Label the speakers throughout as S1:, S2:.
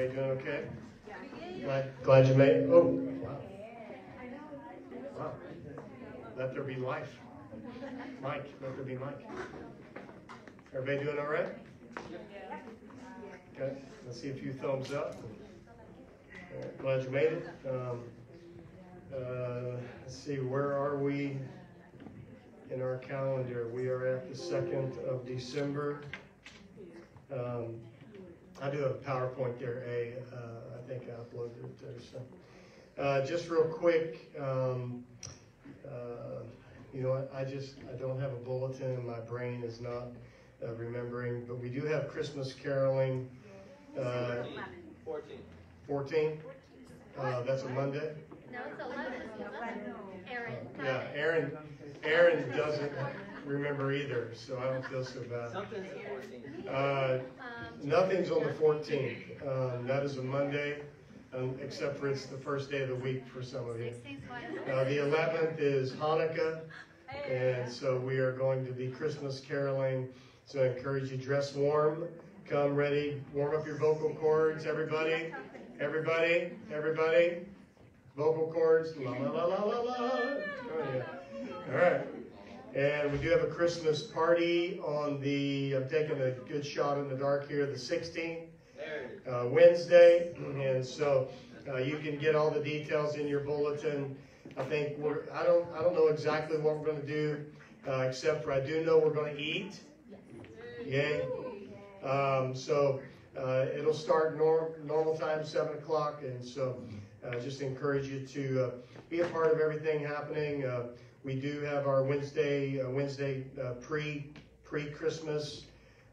S1: Are you doing okay? Glad, glad you made. Oh, wow. Wow. Let there be life. Mike, let there be Mike. Everybody doing all right? Okay, let's see a few thumbs up. Glad you made it. Um, uh, let's see, where are we in our calendar? We are at the second of December. Um, I do have a PowerPoint there, A. Uh, I think I uploaded it there. So, uh, just real quick, um, uh, you know what? I just I don't have a bulletin, and my brain is not uh, remembering. But we do have Christmas caroling. Uh,
S2: 14.
S1: 14. Uh, that's a Monday.
S3: No, it's eleven. Aaron.
S1: Yeah, Aaron. Aaron doesn't remember either, so I don't feel so bad.
S2: Something's the 14.
S1: Uh, Nothing's on the 14th. Um, that is a Monday, um, except for it's the first day of the week for some of you.
S3: sixteenth.
S1: Uh, the 11th is Hanukkah, and so we are going to be Christmas caroling. So I encourage you dress warm, come ready, warm up your vocal cords, everybody, everybody, everybody. Vocal cords, la la la la la la. Oh, yeah. All right. And we do have a Christmas party on the, I'm taking a good shot in the dark here, the 16th
S2: There it is.
S1: uh, Wednesday, and so uh, you can get all the details in your bulletin. I think we're, I don't, I don't know exactly what we're going to do, uh, except for I do know we're going to eat. Yay. Um, so uh, it'll start norm, normal time, 7 o'clock, and so uh, just encourage you to uh, be a part of everything happening. We do have our Wednesday, uh, Wednesday uh, pre, pre-Christmas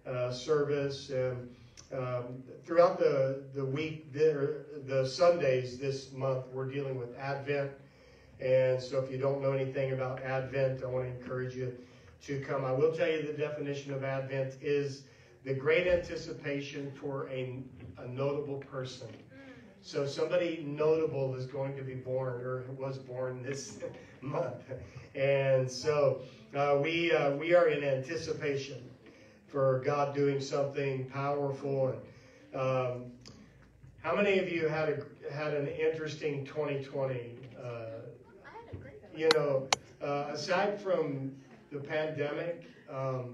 S1: uh, service, and um, throughout the, the week, the, the Sundays this month, we're dealing with Advent. And so if you don't know anything about Advent, I want to encourage you to come. I will tell you the definition of Advent is the great anticipation for a, a notable person. So somebody notable is going to be born or was born this month. And so uh, we, uh, we are in anticipation for God doing something powerful. And um, how many of you had a, had an interesting 2020? Uh, you know, uh, aside from the pandemic, um,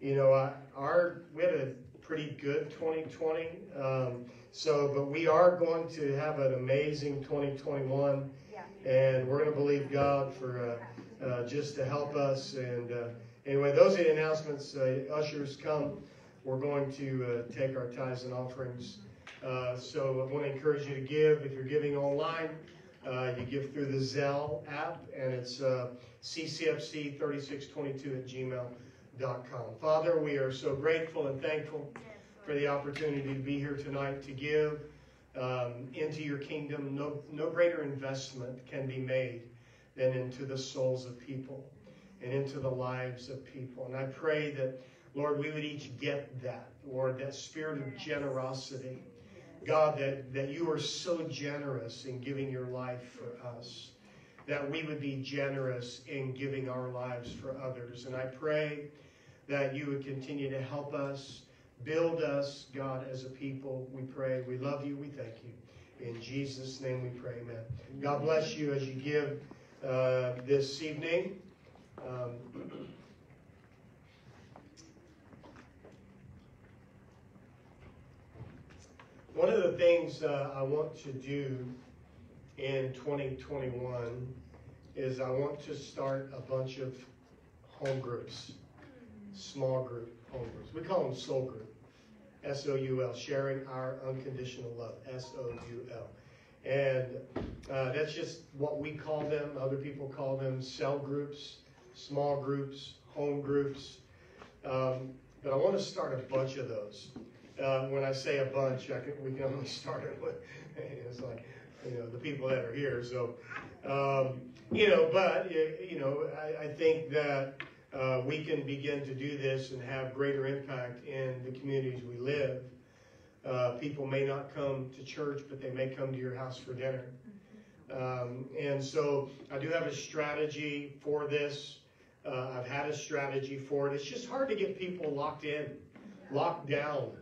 S1: you know, I, our we had a pretty good 2020. Um, so, but we are going to have an amazing 2021, and we're going to believe God for uh, uh, just to help us. And uh, anyway, those are the announcements. Ushers come. We're going to take our tithes and offerings. So I want to encourage you to give. If you're giving online, uh, you give through the Zelle app, and it's uh, ccfc3622 at gmail.com. Father, we are so grateful and thankful for the opportunity to be here tonight to give um, into your kingdom. No, no greater investment can be made than into the souls of people and into the lives of people. And I pray that, Lord, we would each get that, Lord, that spirit of generosity. God, that, that you are so generous in giving your life for us, that we would be generous in giving our lives for others. And I pray that you would continue to help us, build us, God, as a people. We pray. We love you. We thank you. In Jesus' name we pray, amen. God bless you as you give uh, this evening. Um, One of the things uh, I want to do in 2021 is I want to start a bunch of home groups, small group home groups. We call them soul group, S O U L, sharing our unconditional love, S O U L. And uh, that's just what we call them. Other people call them cell groups, small groups, home groups. Um, but I want to start a bunch of those. Uh, when I say a bunch, I can, we can only start it with, it's like, you know, the people that are here. So, um, you know, but, you know, I, I think that uh, we can begin to do this and have greater impact in the communities we live. Uh, people may not come to church, but they may come to your house for dinner. Um, and so I do have a strategy for this. Uh, I've had a strategy for it. It's just hard to get people locked in, locked down,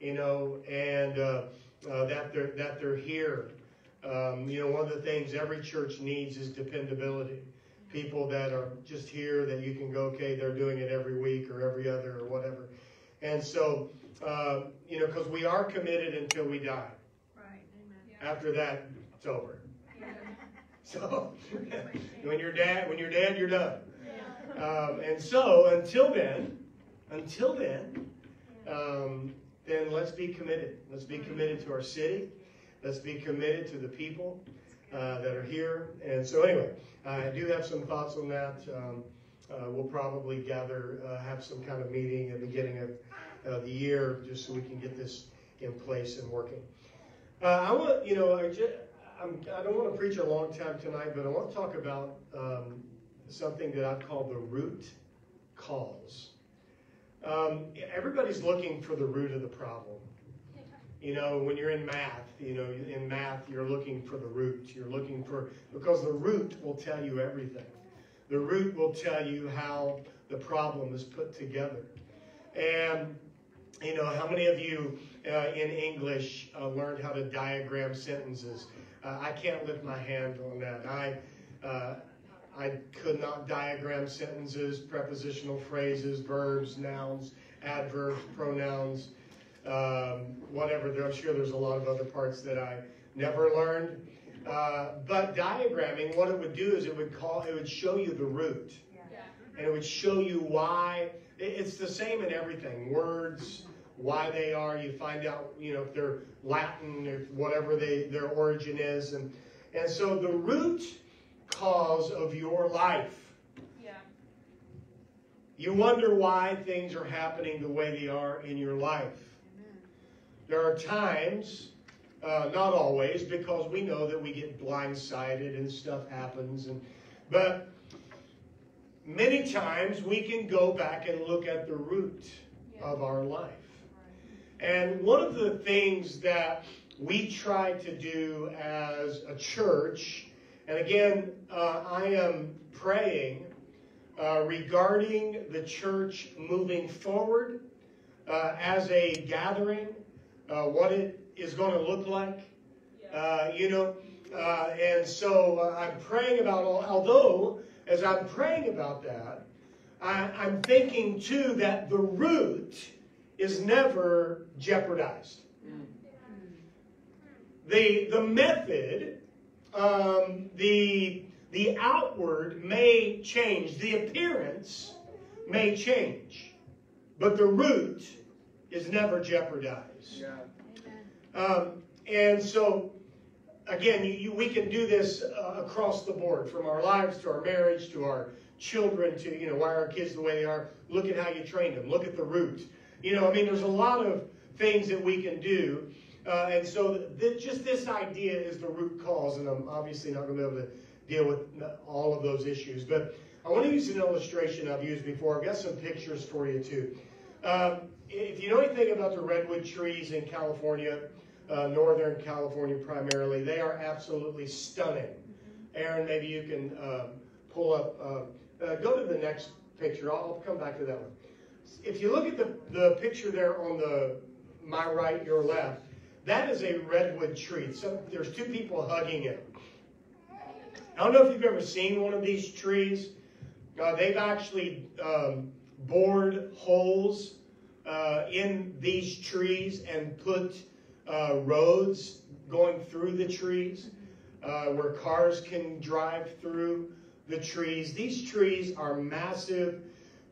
S1: you know. And uh, uh, that they're that they're here. Um, you know, one of the things every church needs is dependability. People that are just here that you can go, okay, they're doing it every week or every other or whatever. And so, uh, you know, because we are committed until we die.
S4: Right.
S1: After that, it's over.
S4: Yeah.
S1: So when you're dead, when you're dead, you're done. Um, and so until then, until then, um, then let's be committed. Let's be committed to our city. Let's be committed to the people uh, that are here. And so anyway, I do have some thoughts on that. Um, uh, we'll probably gather, uh, have some kind of meeting at the beginning of the year, just so we can get this in place and working. Uh, I want, you know, I, just, I'm, I don't want to preach a long time tonight, but I want to talk about um, something that I call the root cause. Um, everybody's looking for the root of the problem. You know, when you're in math, you know, in math, you're looking for the root. You're looking for, because the root will tell you everything. The root will tell you how the problem is put together. And, you know, how many of you uh, in English uh, learned how to diagram sentences? Uh, I can't lift my hand on that. I, uh, I could not diagram sentences, prepositional phrases, verbs, nouns, adverbs, pronouns, um, whatever. I'm sure there's a lot of other parts that I never learned. Uh, but diagramming, what it would do is it would call, it would show you the root, and it would show you why. It's the same in everything. Words, why they are. You find out, you know, if they're Latin, if whatever they their origin is, and and so the root cause of your life.
S4: Yeah.
S1: You wonder why things are happening the way they are in your life. There are times, uh, not always, because we know that we get blindsided and stuff happens, and but many times we can go back and look at the root of our life. And one of the things that we try to do as a church, and again, uh, I am praying uh, regarding the church moving forward uh, as a gathering, uh, what it is going to look like. Uh, you know, uh, and so uh, I'm praying about all, although as I'm praying about that, I, I'm thinking too that the root is never jeopardized. The, the method, um, the, the outward may change, the appearance may change, but the root is never jeopardized.
S2: Yeah.
S1: Um, and so, again, you, you, we can do this uh, across the board, from our lives to our marriage to our children to, you know, why are our kids the way they are? Look at how you trained them. Look at the root. You know, I mean, there's a lot of things that we can do. Uh, and so, th- just this idea is the root cause, and I'm obviously not going to be able to deal with all of those issues. But I want to use an illustration I've used before. I've got some pictures for you, too. Um, if you know anything about the redwood trees in California, uh, Northern California primarily, they are absolutely stunning. Aaron, maybe you can uh, pull up, uh, uh, go to the next picture. I'll, I'll come back to that one. If you look at the, the picture there on the my right, your left, that is a redwood tree. So there's two people hugging it. I don't know if you've ever seen one of these trees. Uh, they've actually um, bored holes uh, in these trees and put uh, roads going through the trees uh, where cars can drive through the trees. These trees are massive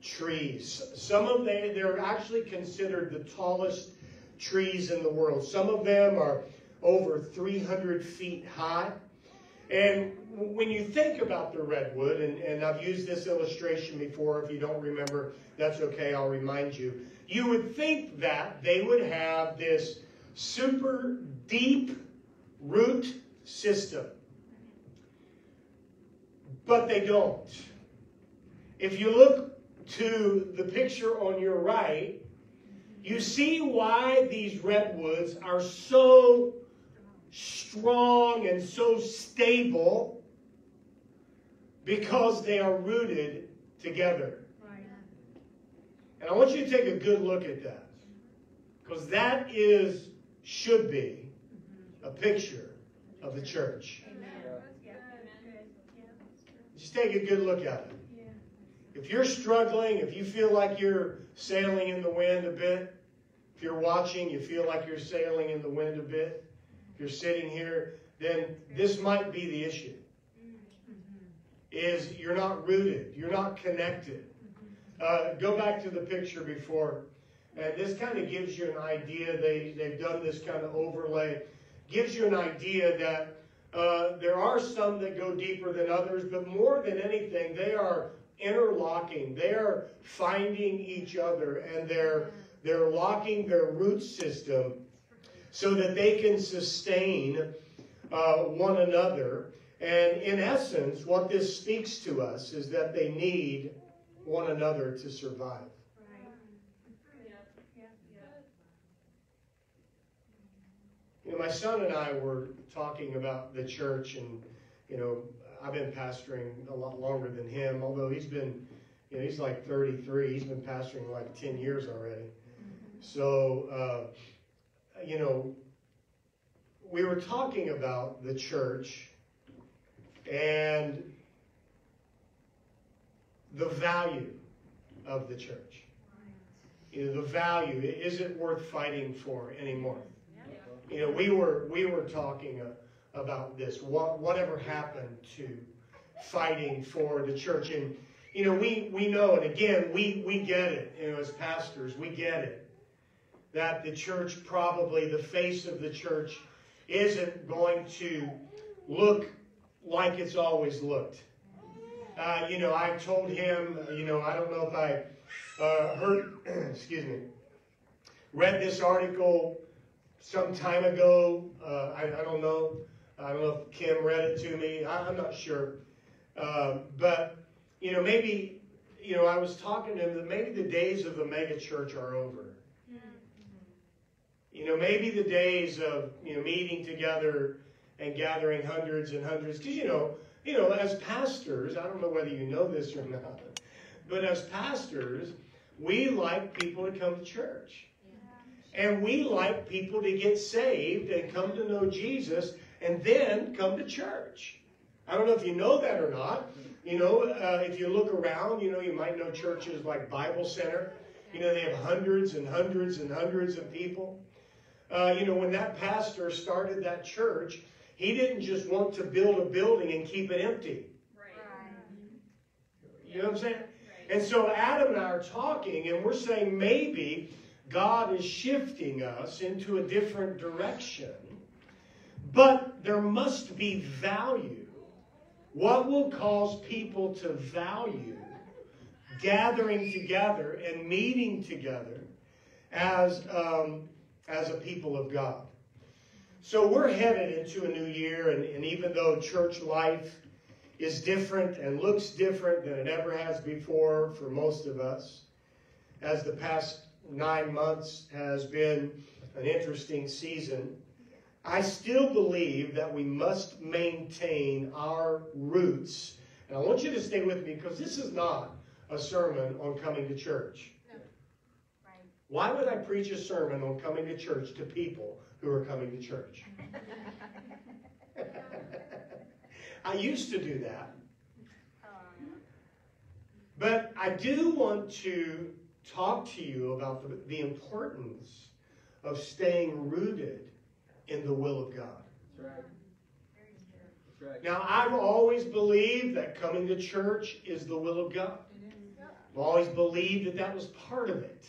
S1: trees. Some of them, they're actually considered the tallest trees in the world. Some of them are over 300 feet high. And when you think about the redwood, and, and I've used this illustration before, if you don't remember, that's okay, I'll remind you. You would think that they would have this super deep root system. But they don't. If you look to the picture on your right, you see why these redwoods are so strong and so stable because they are rooted together. And I want you to take a good look at that. Because that is, should be, a picture of the church. Just take a good look at it. If you're struggling, if you feel like you're sailing in the wind a bit, if you're watching, you feel like you're sailing in the wind a bit, if you're sitting here, then this might be the issue. Is you're not rooted, you're not connected. Uh, go back to the picture before, and this kind of gives you an idea. They they've done this kind of overlay, gives you an idea that uh, there are some that go deeper than others, but more than anything, they are interlocking. They are finding each other, and they're they're locking their root system so that they can sustain uh, one another. And in essence, what this speaks to us is that they need one another to survive. You know, my son and I were talking about the church, and you know, I've been pastoring a lot longer than him. Although he's been, you know, he's like 33. He's been pastoring like 10 years already. So, uh, you know, we were talking about the church and the value of the church. You know, the value is it worth fighting for anymore? You know, we were we were talking uh, about this. What whatever happened to fighting for the church? And you know, we we know, and again, we we get it. You know, as pastors, we get it that the church probably the face of the church isn't going to look like it's always looked. Uh, you know, I told him, you know, I don't know if I uh, heard, excuse me, read this article some time ago. Uh, I, I, don't know. I don't know if Kim read it to me. I, am not sure. Uh, but, you know, maybe, you know, I was talking to him that maybe the days of the mega church are over. You know, maybe the days of, you know, meeting together and gathering hundreds and hundreds, because, you know, you know, as pastors, I don't know whether you know this or not, but as pastors, we like people to come to church. And we like people to get saved and come to know Jesus and then come to church. I don't know if you know that or not. You know, uh, if you look around, you know, you might know churches like Bible Center. You know, they have hundreds and hundreds and hundreds of people. Uh, you know, when that pastor started that church, he didn't just want to build a building and keep it empty. Right. You know what I'm saying? And so Adam and I are talking, and we're saying maybe God is shifting us into a different direction. But there must be value. What will cause people to value gathering together and meeting together as um, as a people of God. So we're headed into a new year, and, and even though church life is different and looks different than it ever has before for most of us, as the past nine months has been an interesting season, I still believe that we must maintain our roots. And I want you to stay with me because this is not a sermon on coming to church. Why would I preach a sermon on coming to church to people who are coming to church? I used to do that. But I do want to talk to you about the, the importance of staying rooted in the will of God. Now, I've always believed that coming to church is the will of God. I've always believed that that was part of it.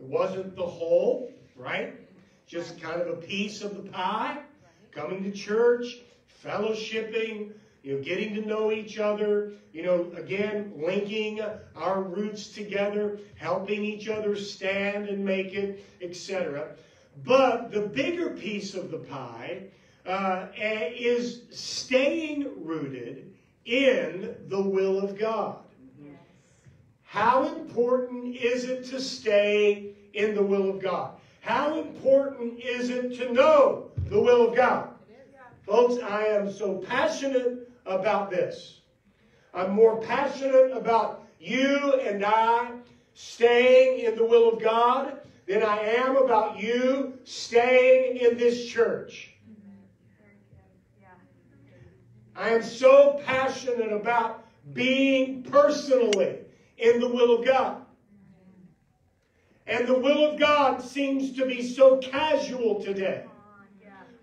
S1: It wasn't the whole, right? Just kind of a piece of the pie. Coming to church, fellowshipping, you know, getting to know each other, you know, again, linking our roots together, helping each other stand and make it, etc. But the bigger piece of the pie uh, is staying rooted in the will of God. How important is it to stay in the will of God? How important is it to know the will of God? Folks, I am so passionate about this. I'm more passionate about you and I staying in the will of God than I am about you staying in this church. I am so passionate about being personally in the will of God. And the will of God seems to be so casual today.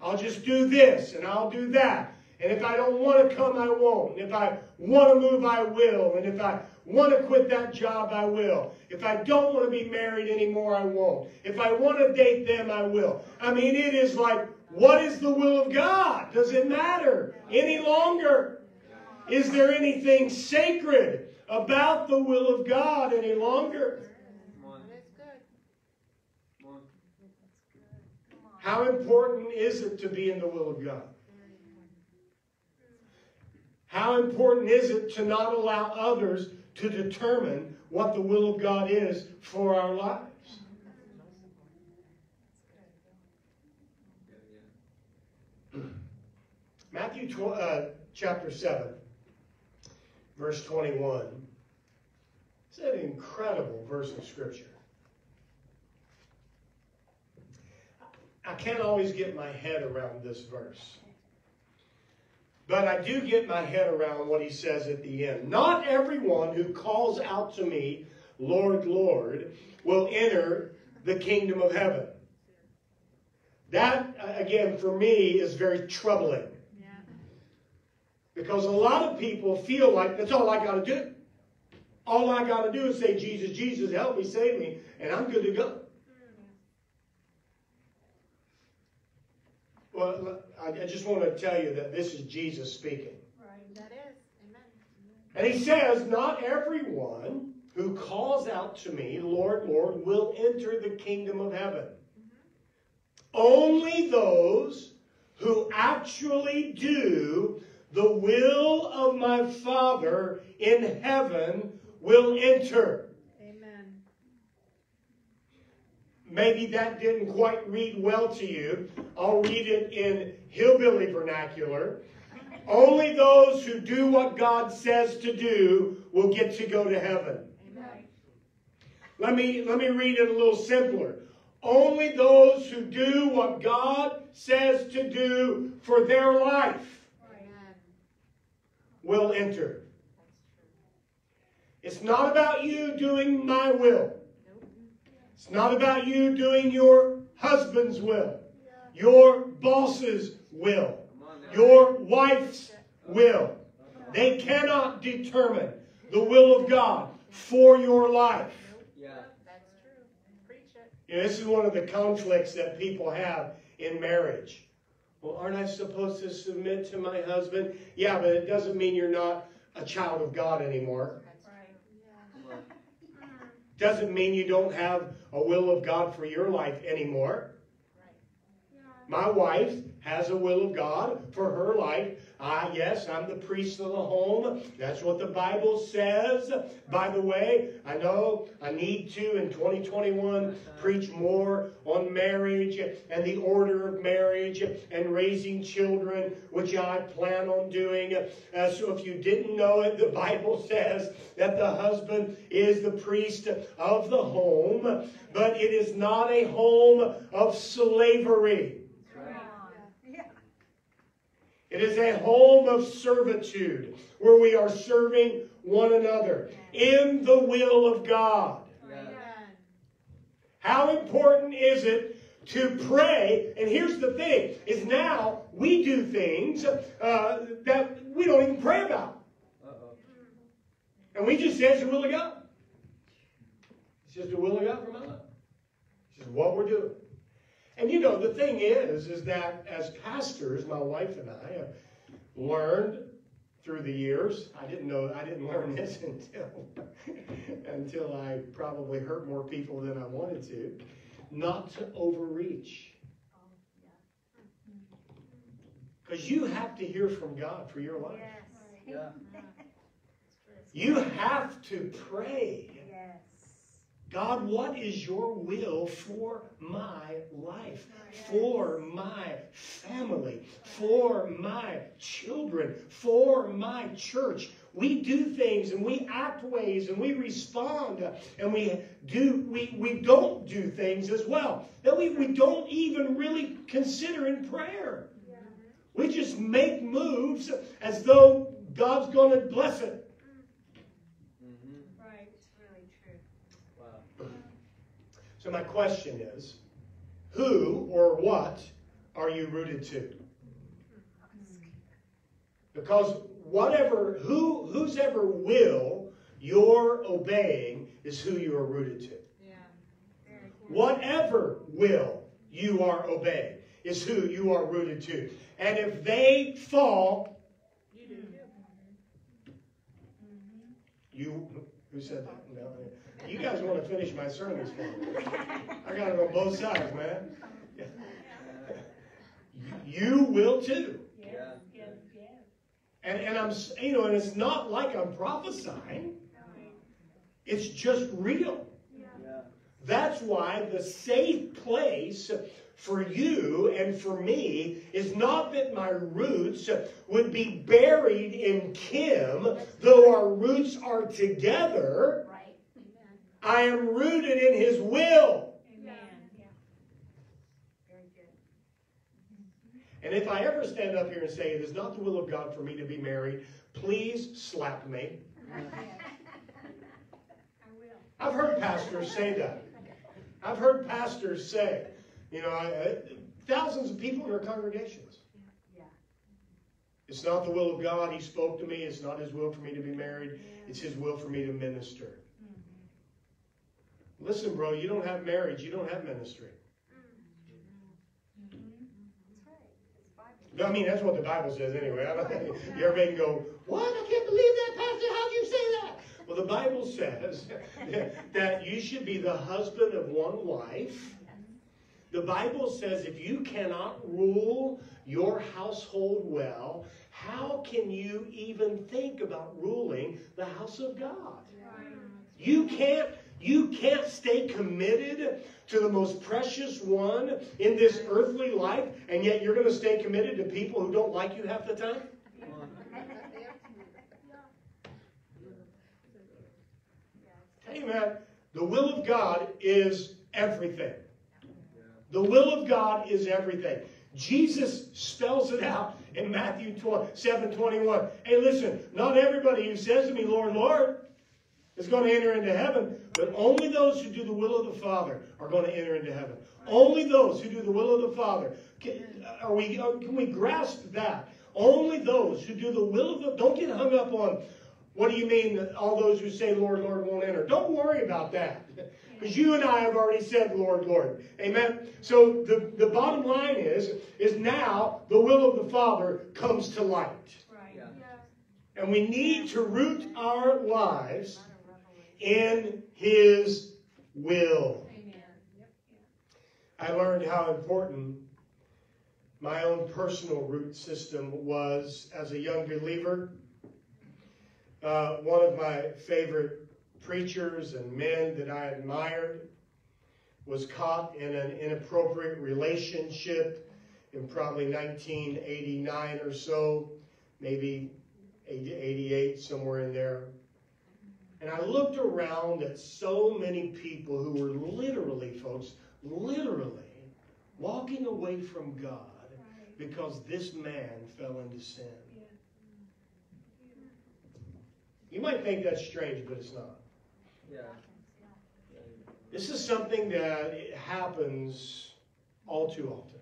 S1: I'll just do this and I'll do that. And if I don't want to come, I won't. And if I want to move, I will. And if I want to quit that job, I will. If I don't want to be married anymore, I won't. If I want to date them, I will. I mean, it is like, what is the will of God? Does it matter any longer? Is there anything sacred about the will of God any longer?
S2: Come on.
S3: That's good.
S2: Come on.
S1: How important is it to be in the will of God? How important is it to not allow others to determine what the will of God is for our lives? Matthew tw- uh, chapter 7, verse 21. It's an incredible verse of Scripture. I can't always get my head around this verse. But I do get my head around what he says at the end. Not everyone who calls out to me, Lord, Lord, will enter the kingdom of heaven. That, uh, again, for me, is very troubling. Because a lot of people feel like that's all I got to do. All I got to do is say, Jesus, Jesus, help me, save me, and I'm good to go. Well, I I just want to tell you that this is Jesus speaking.
S3: That is. Amen.
S1: And he says, Not everyone who calls out to me, Lord, Lord, will enter the kingdom of heaven. Mm-hmm. Only those who actually do the will of my Father in heaven will enter.
S3: Amen.
S1: Maybe that didn't quite read well to you. I'll read it in hillbilly vernacular. Only those who do what God says to do will get to go to heaven.
S3: Amen.
S1: Let me, let me read it a little simpler. Only those who do what God says to do for their life
S3: Amen.
S1: will enter. It's not about you doing my will. It's not about you doing your husband's will, your boss's will,
S2: Come on now.
S1: your wife's will. They cannot determine the will of God for your life.
S2: Yeah.
S3: That's true. Preach it.
S1: You know, this is one of the conflicts that people have in marriage. Well, aren't I supposed to submit to my husband? Yeah, but it doesn't mean you're not a child of God anymore.
S3: That's right.
S2: Come on.
S1: Doesn't mean you don't have a will of God for your life anymore. My wife has a will of God for her life. Ah, yes, I'm the priest of the home. That's what the Bible says. By the way, I know I need to in 2021 preach more on marriage and the order of marriage and raising children, which I plan on doing. Uh, so if you didn't know it, the Bible says that the husband is the priest of the home, but it is not a home of slavery. It is a home of servitude where we are serving one another in the will of God.
S3: Amen.
S1: How important is it to pray? And here's the thing: is now we do things uh, that we don't even pray about,
S2: Uh-oh.
S1: and we just say it's the will of God. It's just the will of God for my life. This is what we're doing. And you know, the thing is, is that as pastors, my wife and I have learned through the years. I didn't know, I didn't learn this until, until I probably hurt more people than I wanted to, not to overreach. Because you have to hear from God for your life.
S2: Yeah.
S1: You have to pray.
S4: Yes.
S1: God, what is your will for my life, for my family, for my children, for my church? We do things and we act ways and we respond and we do we, we don't do things as well that we, we don't even really consider in prayer. We just make moves as though God's going to bless it.
S2: Mm-hmm.
S4: Right, it's really true.
S2: Wow.
S1: So my question is, who or what are you rooted to? Because whatever, who, whose ever will you're obeying is who you are rooted to.
S3: Yeah.
S1: Whatever will you are obeying is who you are rooted to. And if they fall,
S3: You do
S1: you, who said that? No, you guys want to finish my sermon this morning. I got it on both sides, man. You will too.
S2: Yeah.
S4: yes.
S1: And, and I'm, you know, and it's not like I'm prophesying. It's just real.
S4: Yeah.
S2: Yeah.
S1: That's why the safe place for you and for me is not that my roots would be buried in Kim, though our roots are together. I am rooted in His will.
S4: Amen. Yeah. Very good.
S1: And if I ever stand up here and say it is not the will of God for me to be married, please slap me.
S4: I will.
S1: I've heard pastors say that. I've heard pastors say, you know, I, I, thousands of people in our congregations.
S4: Yeah.
S1: It's not the will of God. He spoke to me. It's not His will for me to be married. It's His will for me to minister. Listen, bro, you don't have marriage. You don't have ministry.
S4: Mm-hmm. That's right. It's Bible.
S1: I mean, that's what the Bible says anyway. I don't, you ever can go, what? I can't believe that, Pastor. How'd you say that? Well, the Bible says that you should be the husband of one wife. The Bible says if you cannot rule your household well, how can you even think about ruling the house of God? You can't you can't stay committed to the most precious one in this earthly life, and yet you're going to stay committed to people who don't like you half the time? Hey man, the will of God is everything. The will of God is everything. Jesus spells it out in Matthew 7 21. Hey, listen, not everybody who says to me, Lord, Lord, is going to enter into heaven, but only those who do the will of the Father are going to enter into heaven. Only those who do the will of the Father. Can, are we, uh, can we grasp that? Only those who do the will of the Don't get hung up on what do you mean that all those who say, Lord, Lord, won't enter? Don't worry about that. Because you and I have already said, Lord, Lord. Amen. So the, the bottom line is, is now the will of the Father comes to light.
S4: Right.
S2: Yeah.
S1: And we need to root our lives
S4: Not a revelation.
S1: In His will. I learned how important my own personal root system was as a young believer. Uh, one of my favorite preachers and men that I admired was caught in an inappropriate relationship in probably 1989 or so, maybe 88, somewhere in there. And I looked around at so many people who were literally, folks, literally walking away from God because this man fell into sin. You might think that's strange, but it's not.
S2: Yeah.
S1: This is something that happens all too often.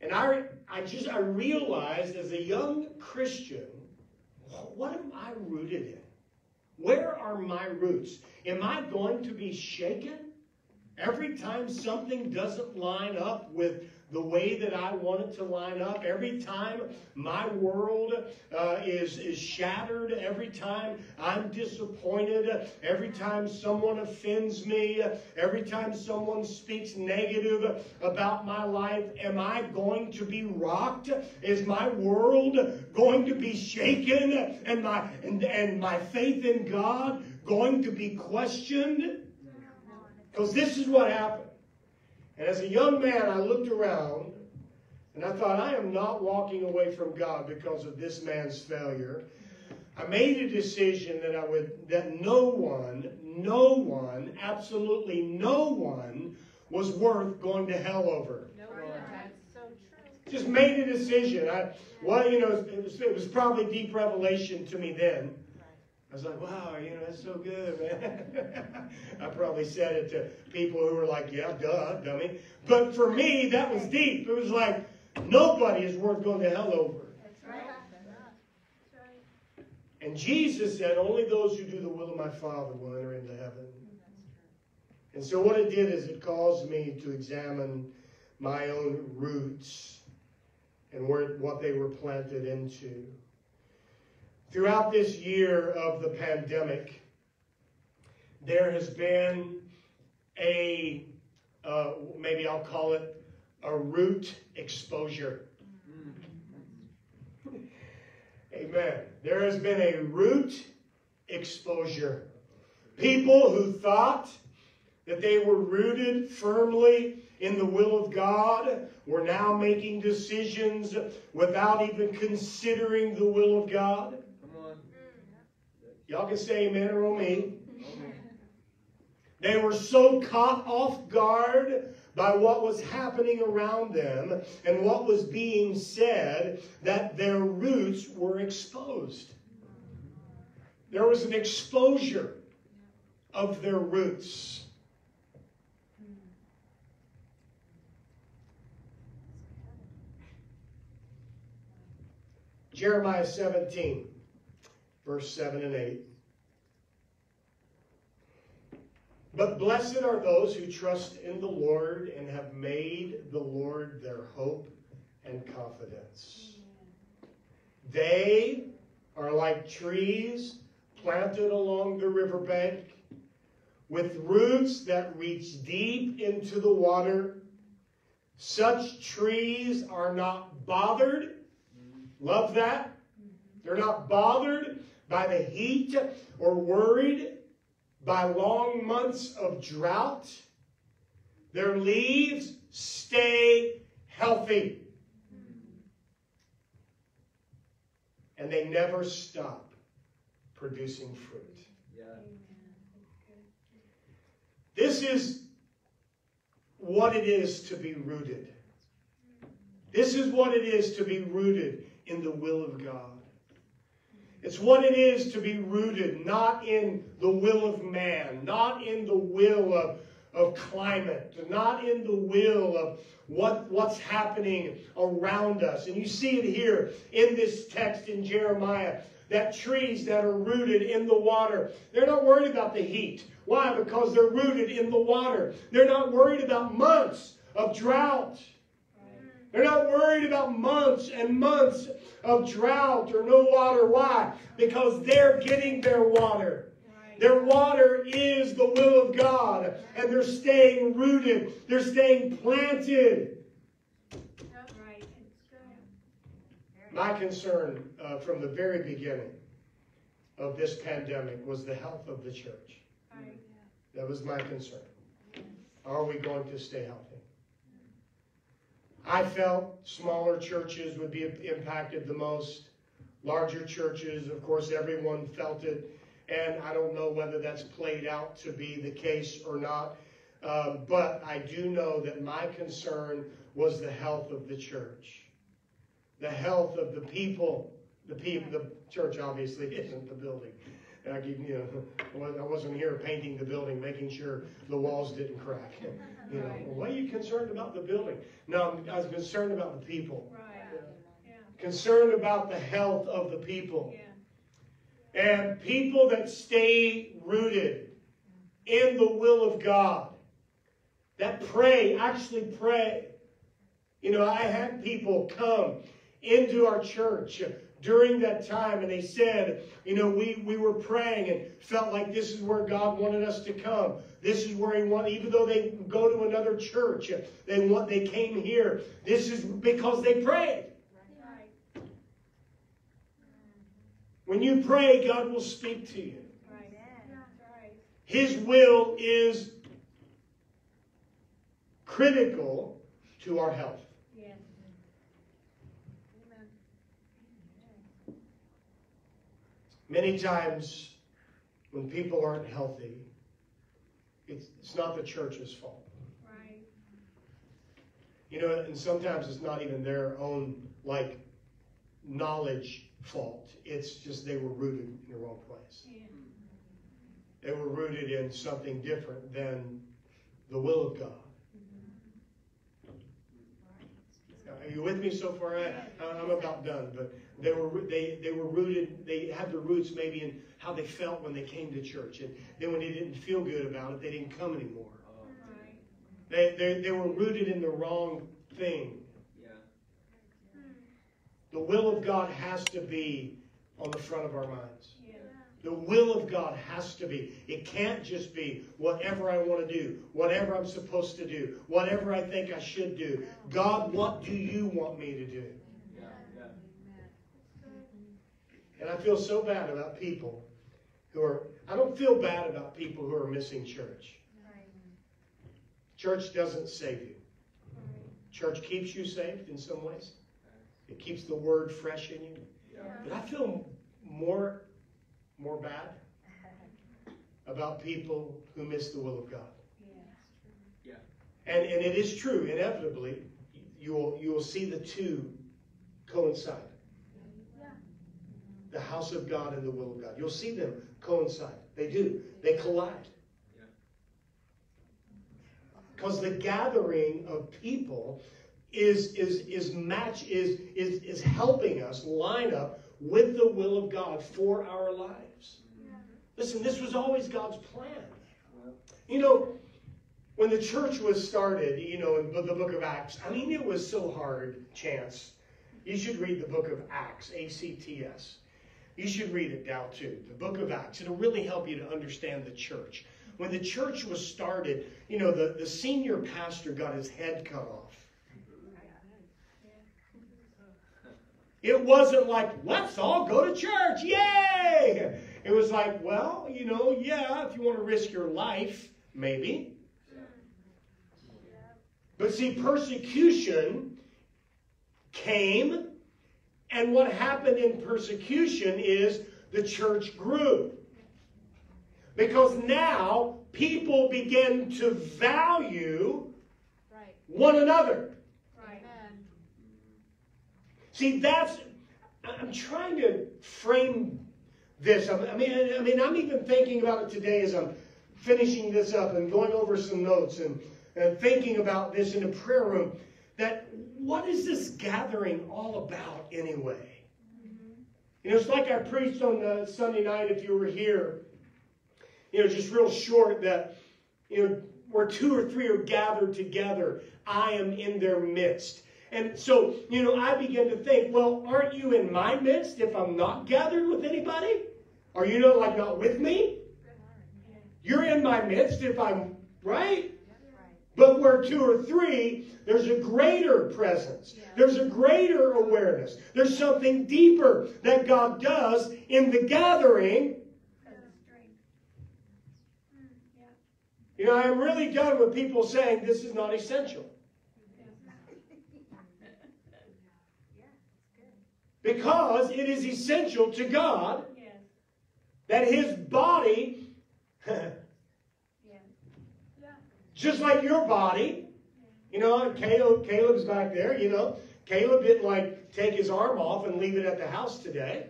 S1: And I, I just, I realized as a young Christian, what am I rooted in? Where are my roots? Am I going to be shaken every time something doesn't line up with the way that I want it to line up? Every time my world uh, is, is shattered, every time I'm disappointed, every time someone offends me, every time someone speaks negative about my life, am I going to be rocked? Is my world going to be shaken and my, and, and my faith in God going to be questioned? Because this is what happened. And as a young man, I looked around and I thought, I am not walking away from God because of this man's failure. I made a decision that I would, that no one, no one, absolutely no one was worth going to hell over.
S3: No,
S2: Right.
S3: that's so true.
S1: Just made a decision. I, well, you know, it was, it was probably deep revelation to me then. I was like, wow, you know, that's so good, man. I probably said it to people who were like, yeah, duh, dummy. But for me, that was deep. It was like, nobody is worth going to hell over.
S4: That's right. That's right.
S1: And Jesus said, only those who do the will of my Father will enter into heaven. And so what it did is it caused me to examine my own roots and where, what they were planted into. Throughout this year of the pandemic, there has been a, uh, maybe I'll call it a root exposure. Amen. There has been a root exposure. People who thought that they were rooted firmly in the will of God were now making decisions without even considering the will of God. Y'all can say amen or oh me. They were so caught off guard by what was happening around them and what was being said that their roots were exposed. There was an exposure of their roots. Jeremiah 17, verse 7 and 8. But blessed are those who trust in the Lord and have made the Lord their hope and confidence. They are like trees planted along the riverbank with roots that reach deep into the water. Such trees are not bothered. Love that. They're not bothered by the heat or worried by long months of drought. Their leaves stay healthy. And they never stop producing fruit. This is what it is to be rooted. This is what it is to be rooted in the will of God. It's what it is to be rooted not in the will of man, not in the will of, of climate, not in the will of what, what's happening around us. And you see it here in this text in Jeremiah that trees that are rooted in the water, they're not worried about the heat. Why? Because they're rooted in the water. They're not worried about months of drought. They're not worried about months and months of drought or no water. Why? Because they're getting their water. Their water is the will of God, and they're staying rooted. They're staying planted. My concern uh, from the very beginning of this pandemic was the health of the church. That was my concern. Are we going to stay healthy? I felt smaller churches would be impacted the most. Larger churches, of course, everyone felt it. And I don't know whether that's played out to be the case or not. Uh, but I do know that my concern was the health of the church, the health of the people. The people, the church obviously isn't the building. I you know, I wasn't here painting the building, making sure the walls didn't crack. You know, well, why are you concerned about the building? No, I was concerned about the people.
S4: Right. Yeah.
S1: Concerned about the health of the people.
S4: Yeah.
S1: And people that stay rooted in the will of God, that pray, actually pray. You know, I had people come into our church during that time and they said, you know, we, we were praying and felt like this is where God wanted us to come. This is where he wanted, even though they go to another church, they want, they came here. This is because they prayed. When you pray, God will speak to you. His will is critical to our health.
S4: Yes. Amen.
S1: Many times when people aren't healthy, it's, it's not the church's fault.
S4: Right.
S1: You know, and sometimes it's not even their own, like, knowledge fault. It's just they were rooted in the wrong place.
S4: Yeah.
S1: They were rooted in something different than the will of God. Are you with me so far? I, I'm about done, but they were they they were rooted. They had their roots maybe in how they felt when they came to church, and then when they didn't feel good about it, they didn't come anymore. They they, they were rooted in the wrong thing.
S2: yeah.
S1: The will of God has to be on the front of our minds. The will of God has to be. It can't just be whatever I want to do, whatever I'm supposed to do, whatever I think I should do. God, what do you want me to do? And I feel so bad about people who are, I don't feel bad about people who are missing church. Church doesn't save you. Church keeps you saved in some ways. It keeps the word fresh in you. But I feel more, more bad about people who miss the will of God.
S4: Yeah.
S1: And, and it is true, inevitably, you will, you will see the two coincide. The house of God and the will of God. You'll see them coincide. They do. They collide.
S2: Yeah.
S1: Because the gathering of people is, is, is match is, is, is helping us line up with the will of God for our lives. Listen, this was always God's plan. You know, when the church was started, you know, in the book of Acts, I mean, it was so hard, Chance. You should read the book of Acts, A C T S. You should read it now, too. The book of Acts. It'll really help you to understand the church. When the church was started, you know, the, the senior pastor got his head cut off. It wasn't like, let's all go to church, yay! It was like, well, you know, yeah, if you want to risk your life, maybe. But see, persecution came, and what happened in persecution is the church grew. Because now people begin to value
S4: Right.
S1: one another. See, that's, I'm trying to frame this. I mean, I mean, I'm even thinking about it today as I'm finishing this up and going over some notes and, and thinking about this in a prayer room. That what is this gathering all about anyway? You know, it's like I preached on uh, Sunday night if you were here. You know, just real short that, you know, where two or three are gathered together, I am in their midst. And so, you know, I began to think, well, aren't you in my midst if I'm not gathered with anybody? Are you not like not with me? You're in my midst if I'm right. But where two or three, there's a greater presence. There's a greater awareness. There's something deeper that God does in the gathering. You know, I'm really done with people saying this is not essential. Because it is essential to God
S4: Yes.
S1: that his body,
S4: Yeah. Yeah.
S1: just like your body, you know, Caleb, Caleb's back there, you know, Caleb didn't like take his arm off and leave it at the house today.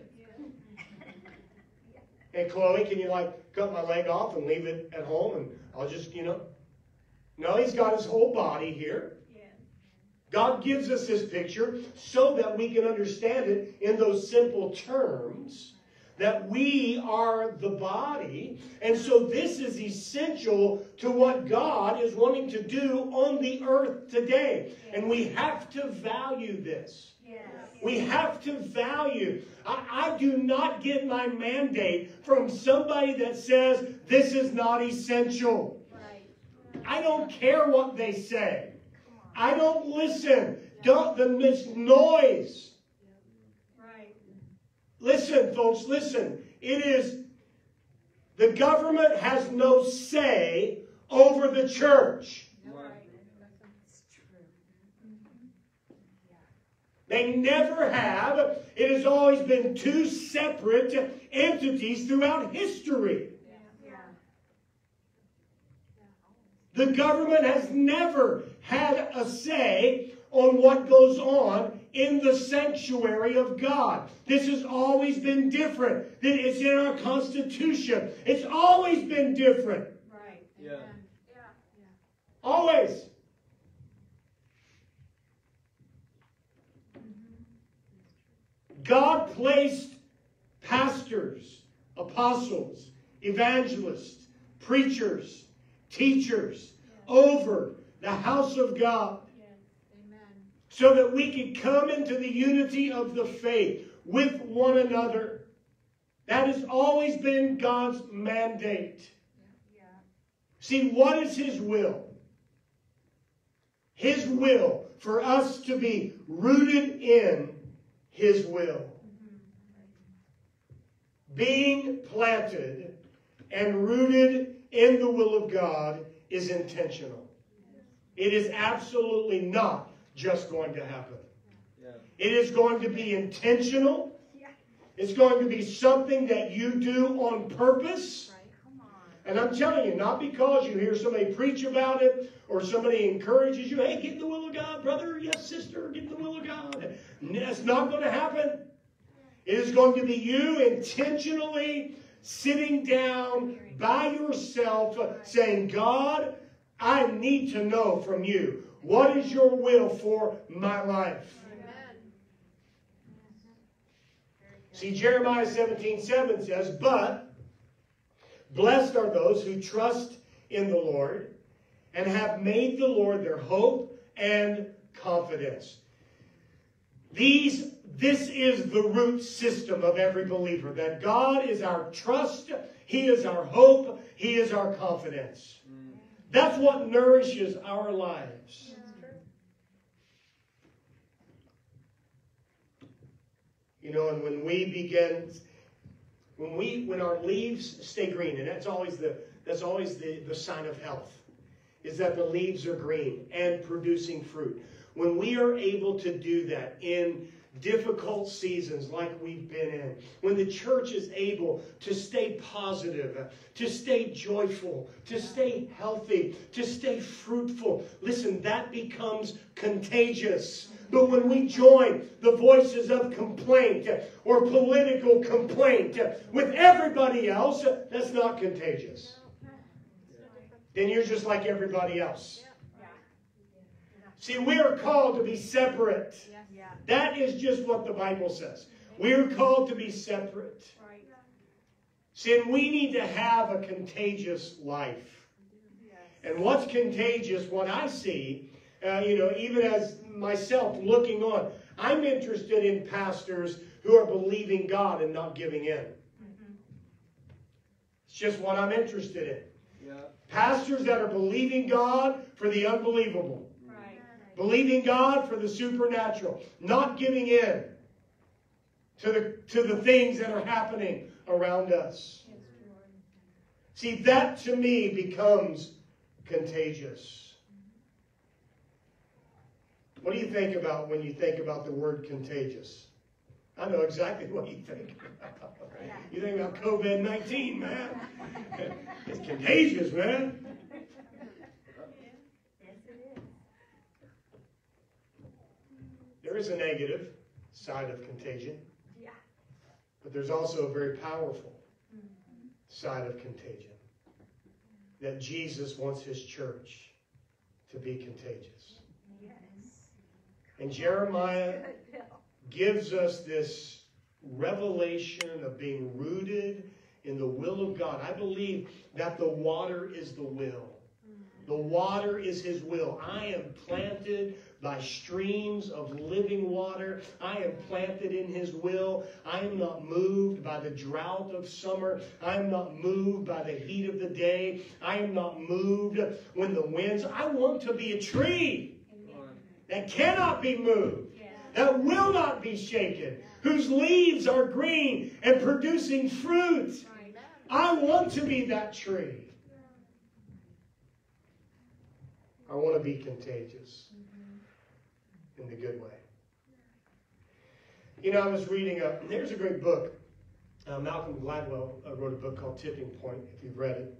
S1: Hey, Chloe, can you like cut my leg off and leave it at home and I'll just, you know? No, he's got his whole body here. God gives us this picture so that we can understand it in those simple terms that we are the body. And so this is essential to what God is wanting to do on the earth today. And we have to value this.
S4: Yes.
S1: We have to value. I, I do not get my mandate from somebody that says this is not essential.
S4: Right.
S1: I don't care what they say. I don't listen. Don't the mis- noise.
S4: Right.
S1: Listen, folks, listen. It is the government has no say over the church.
S2: Right. Mm-hmm.
S1: They never have. It has always been two separate entities throughout history.
S4: Yeah.
S1: The government has never had a say on what goes on in the sanctuary of God. This has always been different. It's in our Constitution. It's always been different.
S3: Right.
S2: Yeah.
S3: Amen.
S4: Yeah.
S1: Always. God placed pastors, apostles, evangelists, preachers, teachers over the house of God so that we can come into the unity of the faith with one another. That has always been God's mandate. See, what is His will? His will for us to be rooted in His will. Mm-hmm. Being planted and rooted in the will of God is intentional. It is absolutely not just going to happen.
S2: Yeah.
S1: It is going to be intentional. It's going to be something that you do on purpose.
S3: Right. On.
S1: And I'm telling you, not because you hear somebody preach about it or somebody encourages you, hey, get in the will of God, brother, yes, sister, get in the will of God. That's not going to happen. It is going to be you intentionally sitting down by yourself saying, God, I need to know from you. What is your will for my life? See, Jeremiah 17 7 says, But blessed are those who trust in the Lord and have made the Lord their hope and confidence. These, this is the root system of every believer that God is our trust, He is our hope, He is our confidence. That's what nourishes our lives. You know, and when we begin, when we, when our leaves stay green, and that's always the, that's always the, the sign of health, is that the leaves are green and producing fruit. When we are able to do that in difficult seasons like we've been in, when the church is able to stay positive, to stay joyful, to stay healthy, to stay fruitful, listen, that becomes contagious. But when we join the voices of complaint or political complaint with everybody else, that's not contagious. Then you're just like everybody else. See, we are called to be separate.
S3: Yes. Yeah.
S1: That is just what the Bible says. We are called to be separate.
S3: Right.
S1: See, and we need to have a contagious life.
S3: Yes.
S1: And what's contagious, what I see, uh, you know, even as myself looking on, I'm interested in pastors who are believing God and not giving in. It's just what I'm interested in.
S2: Yeah.
S1: Pastors that are believing God for the unbelievable,
S3: Right.
S1: Believing God for the supernatural, not giving in to the, to the things that are happening around us. See, that to me becomes contagious. What do you think about when you think about the word contagious? I know exactly what you think about. You think about COVID 19, man. It's contagious, man. There is a negative side of contagion,
S3: Yeah.
S1: but there's also a very powerful mm-hmm. side of contagion. That Jesus wants his church to be contagious.
S3: Yes.
S1: And Jeremiah gives us this revelation of being rooted in the will of God. I believe that the water is the will. The water is his will. I am planted by streams of living water. I am planted in his will. I am not moved by the drought of summer. I am not moved by the heat of the day. I am not moved when the winds. I want to be a tree that cannot be moved, that will not be shaken, whose leaves are green and producing fruit. I want to be that tree. I want to be contagious in the good way. You know, I was reading a, there's a great book. Uh, Malcolm Gladwell uh, wrote a book called Tipping Point, if you've read it.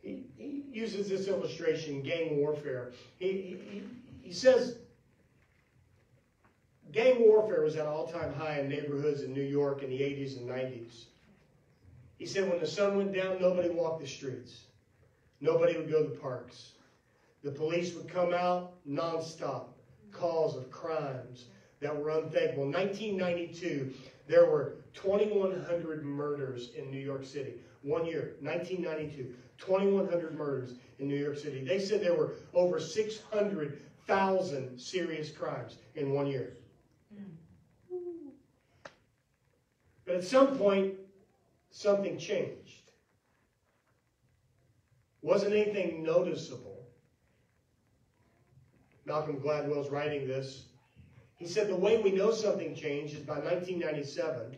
S1: He, he uses this illustration, gang warfare. He, he, he says gang warfare was at all-time high in neighborhoods in New York in the 80s and 90s. He said when the sun went down, nobody walked the streets. Nobody would go to the parks. The police would come out nonstop, calls of crimes that were unthinkable. In 1992, there were 2,100 murders in New York City. One year, 1992, 2,100 murders in New York City. They said there were over 600,000 serious crimes in one year. But at some point, something changed. Wasn't anything noticeable. Malcolm Gladwell's writing this. He said the way we know something changed is by 1997,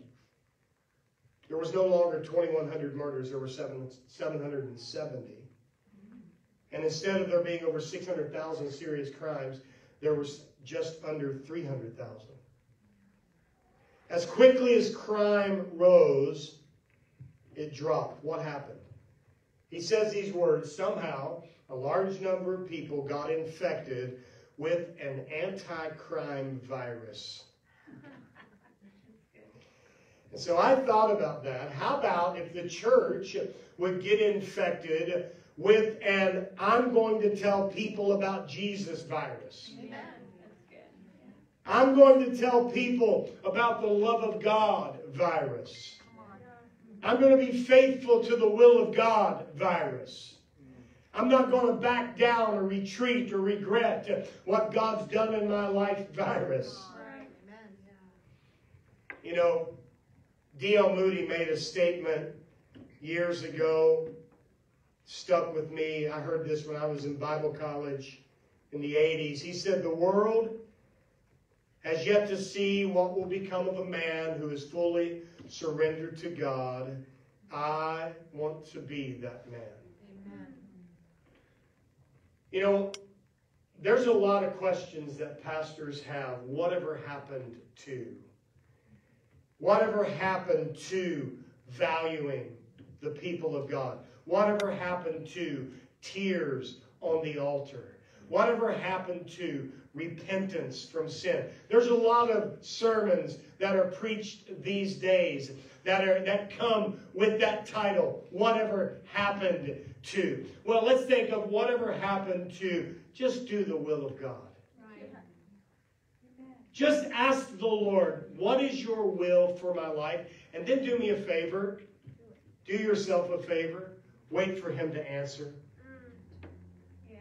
S1: there was no longer 2,100 murders, there were seven, 770. And instead of there being over 600,000 serious crimes, there was just under 300,000. As quickly as crime rose, it dropped. What happened? He says these words somehow a large number of people got infected with an anti crime virus. And so I thought about that. How about if the church would get infected with an I'm going to tell people about Jesus virus?
S3: Amen.
S1: I'm going to tell people about the love of God virus. I'm going to be faithful to the will of God virus. I'm not going to back down or retreat or regret what God's done in my life virus. You know, D.L. Moody made a statement years ago, stuck with me. I heard this when I was in Bible college in the 80s. He said, The world has yet to see what will become of a man who is fully surrendered to God. I want to be that man. You know, there's a lot of questions that pastors have. Whatever happened to? Whatever happened to valuing the people of God? Whatever happened to tears on the altar? Whatever happened to repentance from sin? There's a lot of sermons that are preached these days that are that come with that title. Whatever happened to? Well, let's think of whatever happened to just do the will of God.
S3: Right.
S1: Just ask the Lord, what is your will for my life? And then do me a favor. Do yourself a favor. Wait for him to answer.
S4: Mm.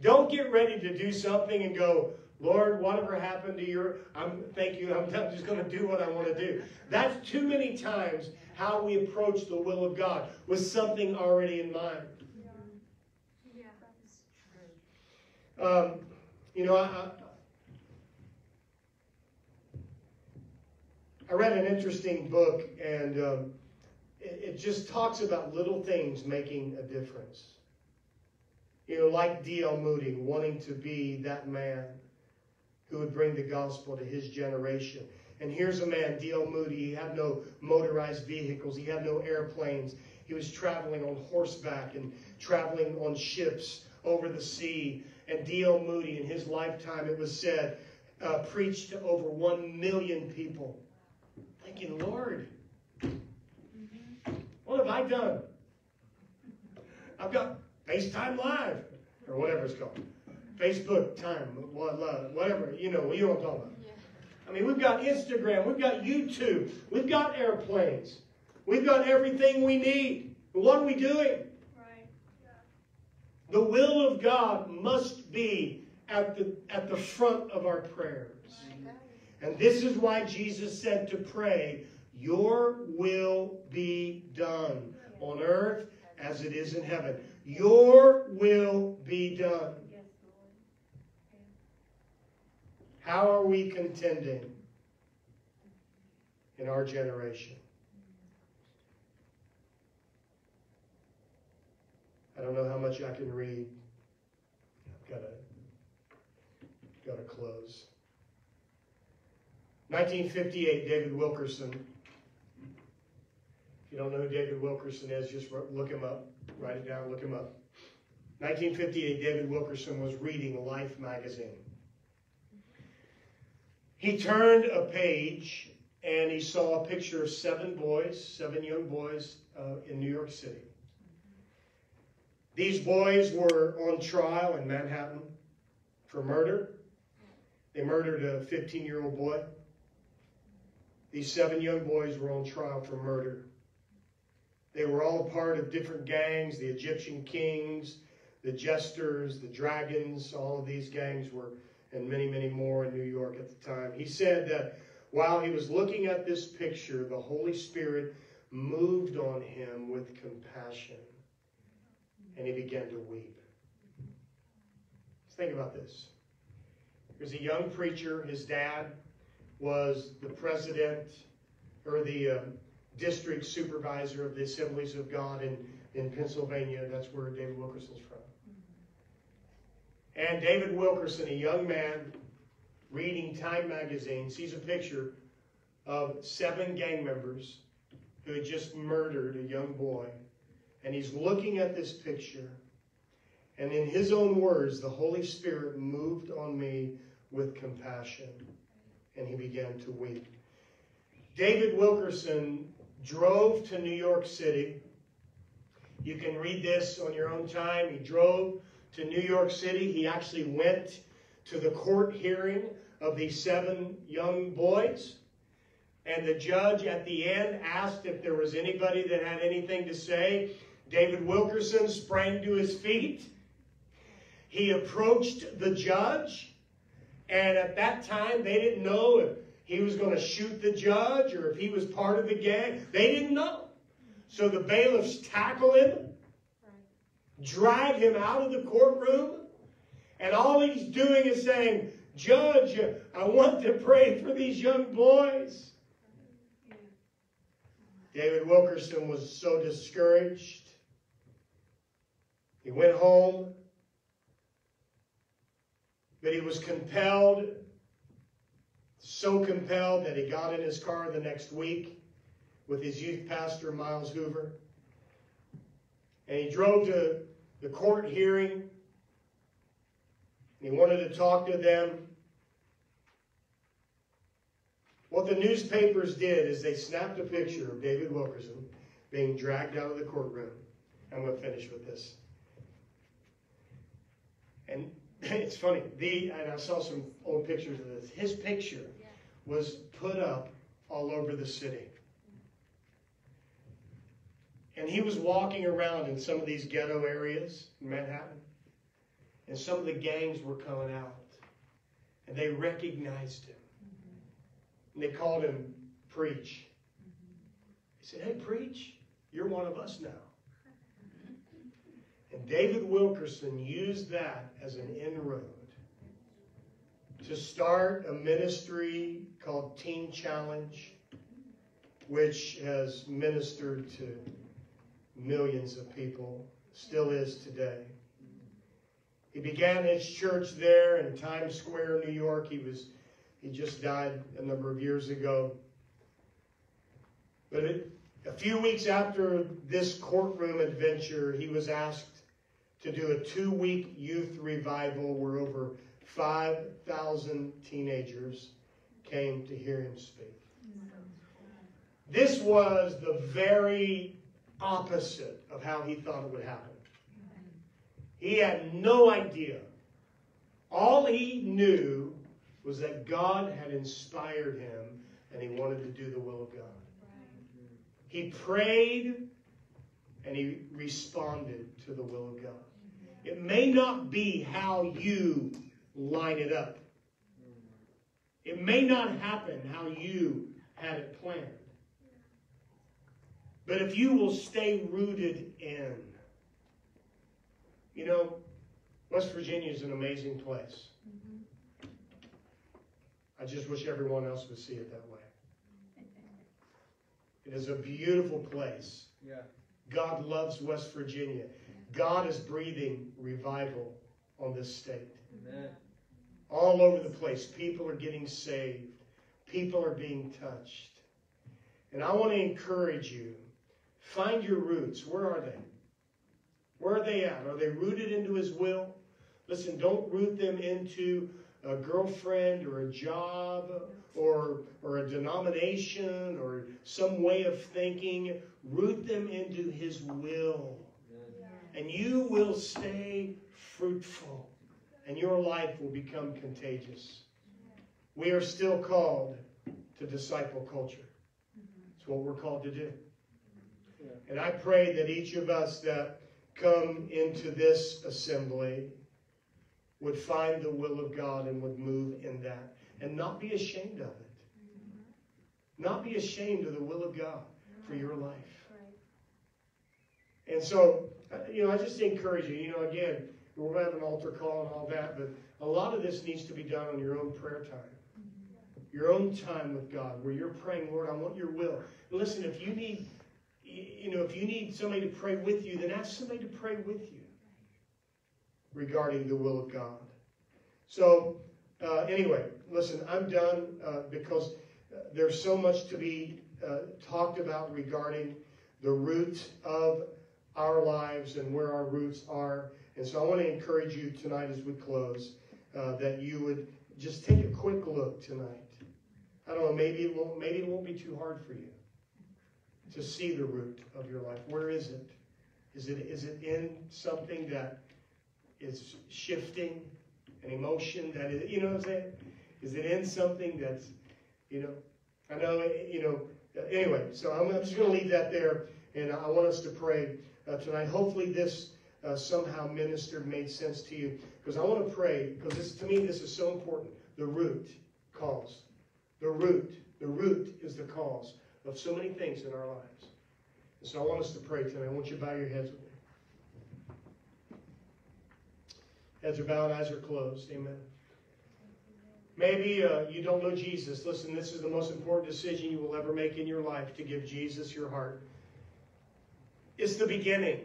S1: Don't get ready to do something and go, Lord, whatever happened to your, I'm, thank you, I'm, I'm just going to do what I want to do. That's too many times how we approach the will of God with something already in mind.
S4: Yeah.
S1: Um, you know, I, I, I read an interesting book, and um, it, it just talks about little things making a difference. You know, like D.L. Moody wanting to be that man who would bring the gospel to his generation. And here's a man, D.L. Moody, he had no motorized vehicles, he had no airplanes. He was traveling on horseback and traveling on ships over the sea. And D.L. Moody, in his lifetime, it was said, uh, preached to over one million people. Thinking, Lord, what have I done? I've got FaceTime Live, or whatever it's called. Facebook time, whatever, you know, you know what I'm talking about.
S3: Yeah.
S1: I mean, we've got Instagram, we've got YouTube, we've got airplanes, we've got everything we need. What are we doing?
S4: Right.
S1: The will of God must be at the, at the front of our prayers. And this is why Jesus said to pray, Your will be done on earth as it is in heaven. Your will be done.
S4: Yes, Lord.
S1: How are we contending in our generation? I don't know how much I can read. I've got to, got to close. 1958, David Wilkerson. If you don't know who David Wilkerson is, just look him up. Write it down, look him up. 1958, David Wilkerson was reading Life magazine. He turned a page and he saw a picture of seven boys, seven young boys uh, in New York City. These boys were on trial in Manhattan for murder. They murdered a 15 year old boy. These seven young boys were on trial for murder. They were all part of different gangs the Egyptian kings, the jesters, the dragons. All of these gangs were, and many, many more in New York at the time. He said that while he was looking at this picture, the Holy Spirit moved on him with compassion and he began to weep. Think about this. There's a young preacher, his dad was the president or the uh, district supervisor of the Assemblies of God in, in Pennsylvania. That's where David Wilkerson's from. And David Wilkerson, a young man, reading Time magazine, sees a picture of seven gang members who had just murdered a young boy. And he's looking at this picture. And in his own words, the Holy Spirit moved on me with compassion. And he began to weep. David Wilkerson drove to New York City. You can read this on your own time. He drove to New York City. He actually went to the court hearing of these seven young boys. And the judge at the end asked if there was anybody that had anything to say. David Wilkerson sprang to his feet. He approached the judge. And at that time, they didn't know if he was going to shoot the judge or if he was part of the gang. They didn't know. So the bailiffs tackle him, drag him out of the courtroom, and all he's doing is saying, Judge, I want to pray for these young boys. David Wilkerson was so discouraged. He went home, but he was compelled, so compelled that he got in his car the next week with his youth pastor, Miles Hoover. And he drove to the court hearing. And he wanted to talk to them. What the newspapers did is they snapped a picture of David Wilkerson being dragged out of the courtroom. I'm going to finish with this. And it's funny. The and I saw some old pictures of this. His picture was put up all over the city. And he was walking around in some of these ghetto areas in Manhattan. And some of the gangs were coming out. And they recognized him. And they called him Preach. He said, Hey, Preach, you're one of us now. And David Wilkerson used that as an inroad to start a ministry called Teen Challenge, which has ministered to millions of people, still is today. He began his church there in Times Square, New York. He was he just died a number of years ago. But it, a few weeks after this courtroom adventure, he was asked to do a two week youth revival where over 5,000 teenagers came to hear him speak. This was the very opposite of how he thought it would happen. He had no idea. All he knew was that God had inspired him and he wanted to do the will of God. He prayed and he responded to the will of God. Mm-hmm. It may not be how you line it up. It may not happen how you had it planned. But if you will stay rooted in, you know, West Virginia is an amazing place. Mm-hmm. I just wish everyone else would see it that way. It is a beautiful place.
S2: Yeah.
S1: God loves West Virginia. God is breathing revival on this state.
S2: Amen. Mm-hmm.
S1: All over the place, people are getting saved. People are being touched. And I want to encourage you find your roots. Where are they? Where are they at? Are they rooted into His will? Listen, don't root them into a girlfriend or a job or, or a denomination or some way of thinking. Root them into His will. And you will stay fruitful. And your life will become contagious. We are still called to disciple culture. It's what we're called to do.
S2: Yeah.
S1: And I pray that each of us that come into this assembly would find the will of God and would move in that and not be ashamed of it. Mm-hmm. Not be ashamed of the will of God for mm-hmm. your life. And so, uh, you know, I just encourage you, you know, again, we're going to have an altar call and all that, but a lot of this needs to be done on your own prayer time. Mm-hmm. Your own time with God, where you're praying, Lord, I want your will. Listen, if you need, y- you know, if you need somebody to pray with you, then ask somebody to pray with you regarding the will of God. So, uh, anyway, listen, I'm done uh, because uh, there's so much to be uh, talked about regarding the root of our lives and where our roots are. And so I want to encourage you tonight as we close uh, that you would just take a quick look tonight. I don't know, maybe it won't maybe it won't be too hard for you to see the root of your life. Where is it? Is it is it in something that is shifting an emotion that is you know what I'm saying? Is it in something that's you know I know you know anyway, so I'm, just gonna leave that there and I want us to pray uh, tonight. Hopefully this uh, somehow ministered, made sense to you. Because I want to pray, because to me this is so important. The root cause. The root. The root is the cause of so many things in our lives. And so I want us to pray tonight. I want you to bow your heads with me. Heads are bowed, eyes are closed. Amen. Maybe uh, you don't know Jesus. Listen, this is the most important decision you will ever make in your life to give Jesus your heart. It's the beginning.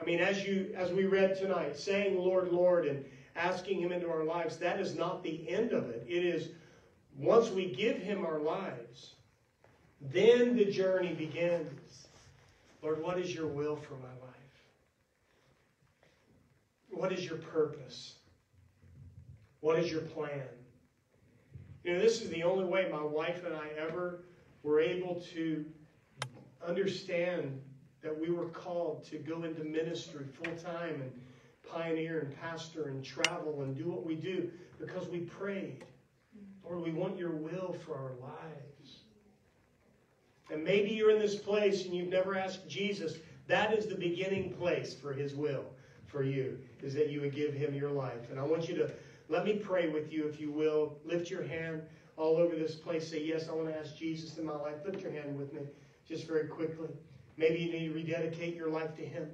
S1: I mean, as you as we read tonight, saying Lord, Lord, and asking Him into our lives, that is not the end of it. It is once we give Him our lives, then the journey begins. Lord, what is your will for my life? What is your purpose? What is your plan? You know, this is the only way my wife and I ever were able to understand that we were called to go into ministry full time and pioneer and pastor and travel and do what we do because we prayed. Lord, we want your will for our lives. And maybe you're in this place and you've never asked Jesus. That is the beginning place for his will for you, is that you would give him your life. And I want you to let me pray with you, if you will. Lift your hand all over this place. Say, Yes, I want to ask Jesus in my life. Lift your hand with me just very quickly. Maybe you need to rededicate your life to Him.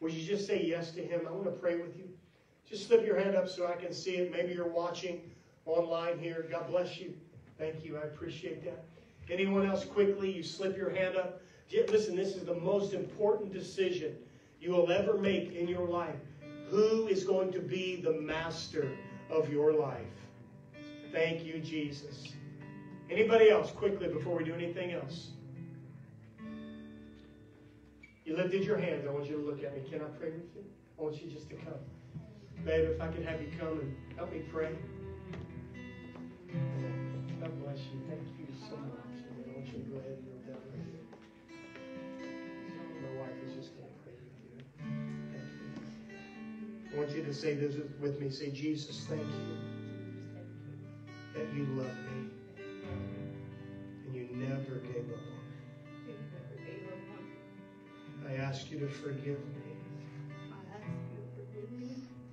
S1: Would you just say yes to Him? I want to pray with you. Just slip your hand up so I can see it. Maybe you're watching online here. God bless you. Thank you. I appreciate that. Anyone else quickly? You slip your hand up. Listen, this is the most important decision you will ever make in your life. Who is going to be the master of your life? Thank you, Jesus. Anybody else quickly before we do anything else? You lifted your hands. I want you to look at me. Can I pray with you? I want you just to come. Babe, if I could have you come and help me pray. I to say this with me. Say, Jesus, thank you that you love me and you never gave up on me. I ask you to forgive me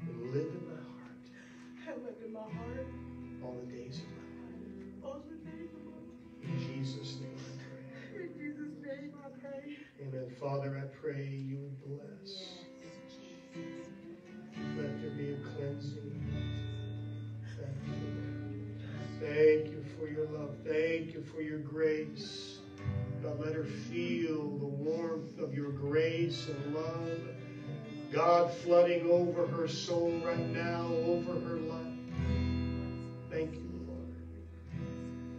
S1: and live in my heart all the days of my life. In Jesus' name I pray. Amen. Father, I pray you bless. Let there be a cleansing. Thank you. Thank you for your love. Thank you for your grace. God, let her feel the warmth of your grace and love. God flooding over her soul right now, over her life. Thank you, Lord.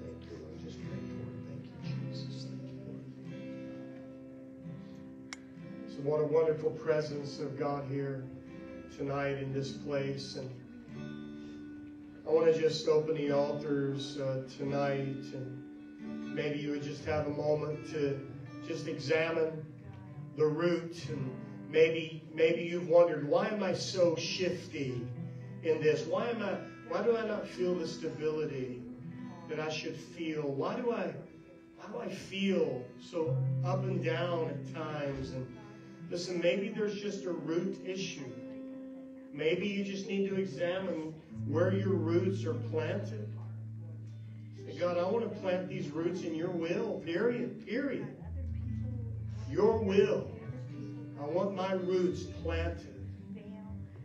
S1: Thank you, Lord. Just pray for her. Thank you, Jesus. Thank you, Lord. So what a wonderful presence of God here tonight in this place. And I want to just open the altars uh, tonight, and maybe you would just have a moment to just examine the root, and maybe maybe you've wondered why am I so shifty in this? Why am I? Why do I not feel the stability that I should feel? Why do I? Why do I feel so up and down at times? And listen, maybe there's just a root issue. Maybe you just need to examine where your roots are planted. Say, God, I want to plant these roots in your will, period, period. Your will. I want my roots planted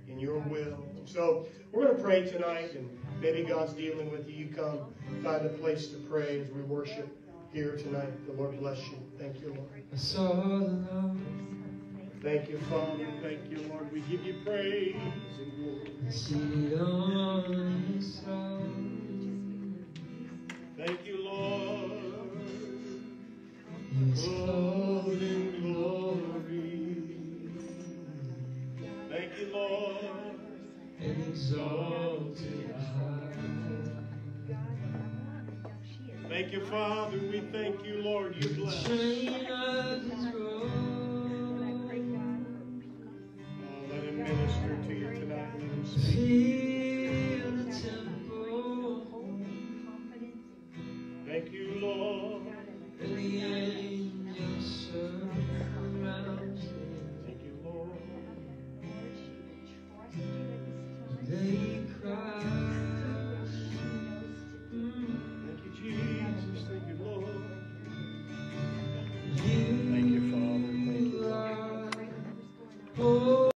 S1: in your will. So we're going to pray tonight, and maybe God's dealing with you. You come find a place to pray as we worship here tonight. The Lord bless you. Thank you, Lord. Thank you, Father. Thank you, Lord. We give you praise and glory.
S5: It on his throne.
S1: Thank you, Lord.
S5: He was
S1: Clothed in glory. Thank you, Lord.
S5: and exalted high.
S1: Thank you, Father. We thank you, Lord. You bless. Minister to you tonight.